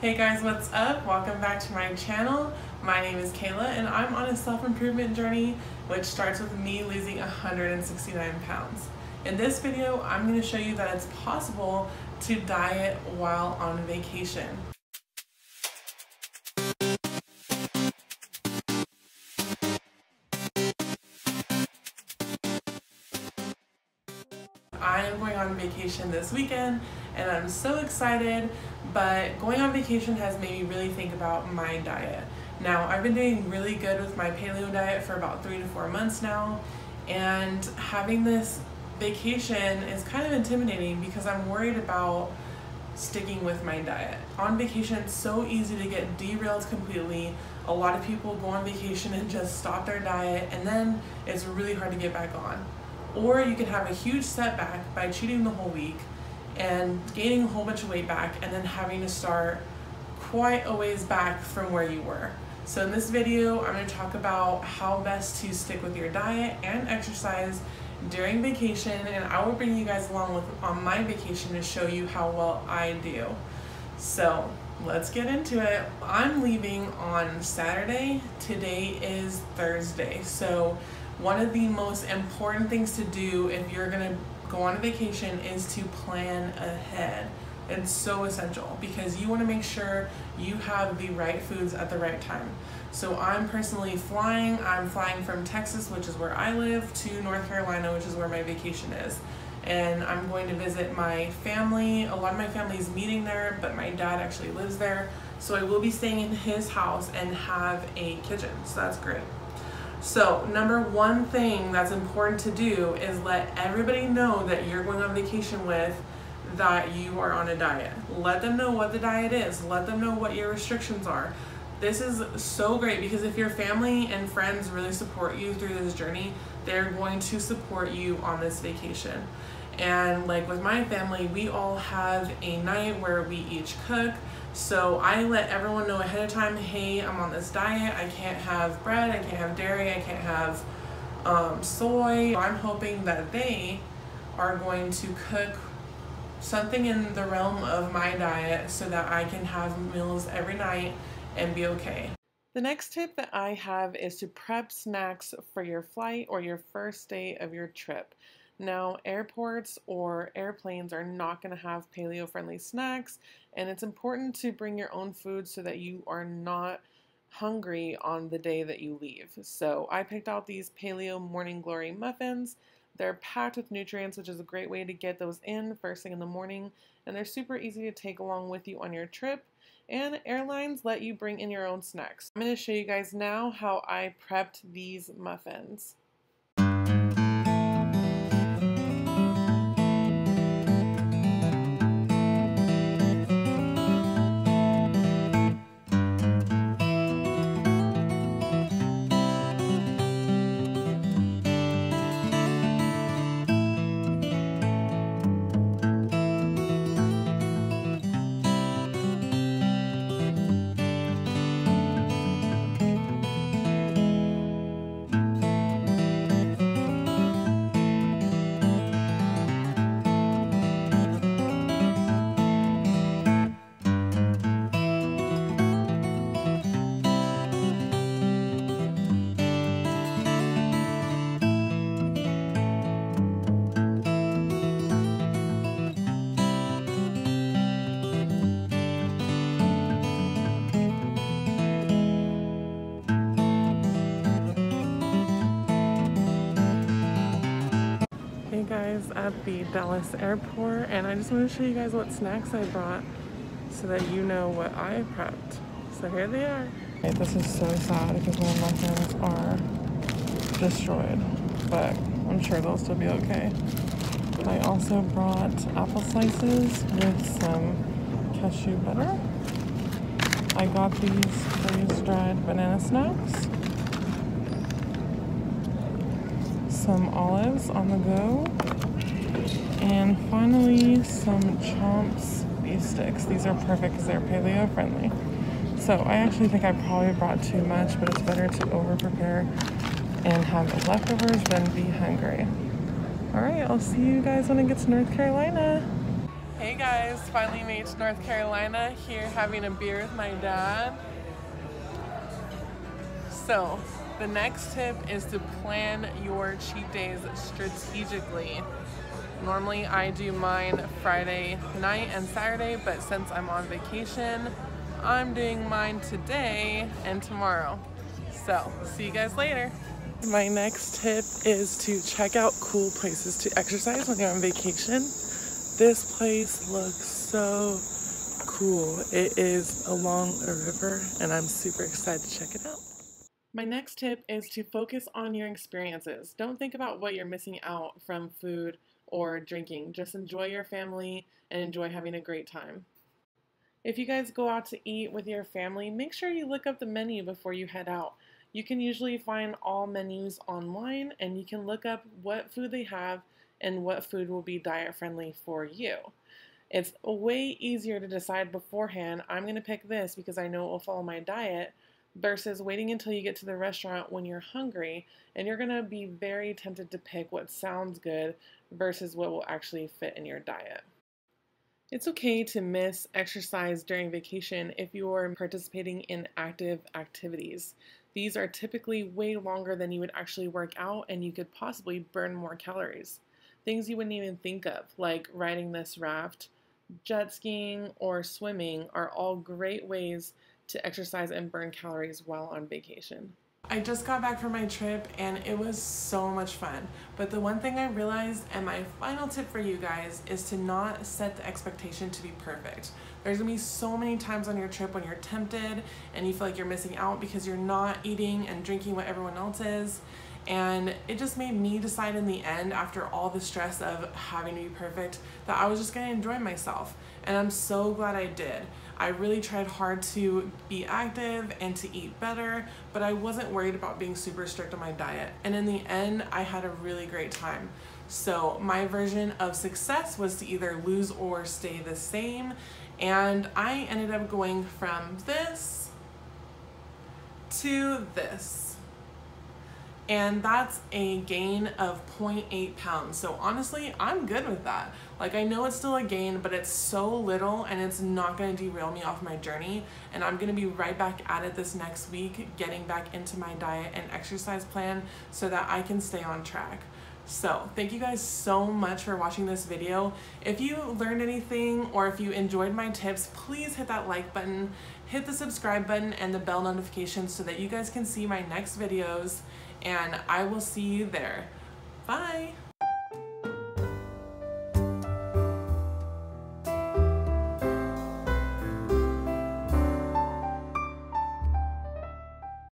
Hey guys, what's up? Welcome back to my channel. My name is Kayla and I'm on a self-improvement journey which starts with me losing 169 pounds. In this video, I'm going to show you that it's possible to diet while on vacation. I am going on vacation this weekend and I'm so excited, but going on vacation has made me really think about my diet. Now, I've been doing really good with my paleo diet for about three to four months now, and having this vacation is kind of intimidating because I'm worried about sticking with my diet. On vacation, it's so easy to get derailed completely. A lot of people go on vacation and just stop their diet, and then it's really hard to get back on. Or you can have a huge setback by cheating the whole week and gaining a whole bunch of weight back and then having to start quite a ways back from where you were. So in this video, I'm to talk about how best to stick with your diet and exercise during vacation and I will bring you guys along with on my vacation to show you how well I do. So let's get into it. I'm leaving on Saturday. Today is Thursday. So one of the most important things to do if you're gonna go on a vacation is to plan ahead. It's so essential because you want to make sure you have the right foods at the right time. So I'm personally flying. I'm flying from Texas, which is where I live, to North Carolina, which is where my vacation is. And I'm going to visit my family. A lot of my family is meeting there, but my dad actually lives there. So I will be staying in his house and have a kitchen. So that's great. So number one thing that's important to do is let everybody know that you're going on vacation with that you are on a diet. Let them know what the diet is. Let them know what your restrictions are. This is so great because if your family and friends really support you through this journey, they're going to support you on this vacation. And like with my family, we all have a night where we each cook. So I let everyone know ahead of time, hey, I'm on this diet. I can't have bread, I can't have dairy, I can't have um, soy. I'm hoping that they are going to cook something in the realm of my diet so that I can have meals every night and be okay. The next tip that I have is to prep snacks for your flight or your first day of your trip. Now, airports or airplanes are not going to have paleo friendly snacks, and it's important to bring your own food so that you are not hungry on the day that you leave. So, I picked out these paleo morning glory muffins. They're packed with nutrients, which is a great way to get those in first thing in the morning, and they're super easy to take along with you on your trip. And airlines let you bring in your own snacks. I'm going to show you guys now how I prepped these muffins. Guys at the Dallas airport and I just want to show you guys what snacks I brought so that you know what I prepped. So here they are. Okay, this is so sad because my muffins are destroyed, but I'm sure they'll still be okay. I also brought apple slices with some cashew butter. I got these freeze-dried banana snacks. Some olives on the go. And finally, some Chomps beef sticks. These are perfect because they're paleo friendly. So I actually think I probably brought too much, but it's better to over prepare and have leftovers than be hungry. All right, I'll see you guys when I get to North Carolina. Hey guys, finally made to North Carolina, here having a beer with my dad. So, the next tip is to plan your cheat days strategically. Normally I do mine Friday night and Saturday, but since I'm on vacation, I'm doing mine today and tomorrow. So, see you guys later. My next tip is to check out cool places to exercise when you're on vacation. This place looks so cool. It is along a river and I'm super excited to check it out. My next tip is to focus on your experiences. Don't think about what you're missing out from food or drinking. Just enjoy your family and enjoy having a great time. If you guys go out to eat with your family, make sure you look up the menu before you head out. You can usually find all menus online and you can look up what food they have and what food will be diet friendly for you. It's way easier to decide beforehand, I'm going to pick this because I know it will follow my diet, versus waiting until you get to the restaurant when you're hungry and you're going to be very tempted to pick what sounds good versus what will actually fit in your diet. It's okay to miss exercise during vacation if you're participating in active activities. These are typically way longer than you would actually work out, and you could possibly burn more calories things you wouldn't even think of, like riding this raft, jet skiing, or swimming, are all great ways to exercise and burn calories while on vacation. I just got back from my trip and it was so much fun. But the one thing I realized, and my final tip for you guys, is to not set the expectation to be perfect. There's gonna be so many times on your trip when you're tempted and you feel like you're missing out because you're not eating and drinking what everyone else is. And it just made me decide in the end, after all the stress of having to be perfect, that I was just gonna enjoy myself. And I'm so glad I did. I really tried hard to be active and to eat better, but I wasn't worried about being super strict on my diet. And in the end, I had a really great time. So, my version of success was to either lose or stay the same. And I ended up going from this to this and that's a gain of 0.8 pounds. So honestly, I'm good with that. Like I know it's still a gain, but it's so little and it's not gonna derail me off my journey. And I'm gonna be right back at it this next week, getting back into my diet and exercise plan so that I can stay on track. So thank you guys so much for watching this video. If you learned anything or if you enjoyed my tips, please hit that like button, hit the subscribe button and the bell notification so that you guys can see my next videos and I will see you there. Bye!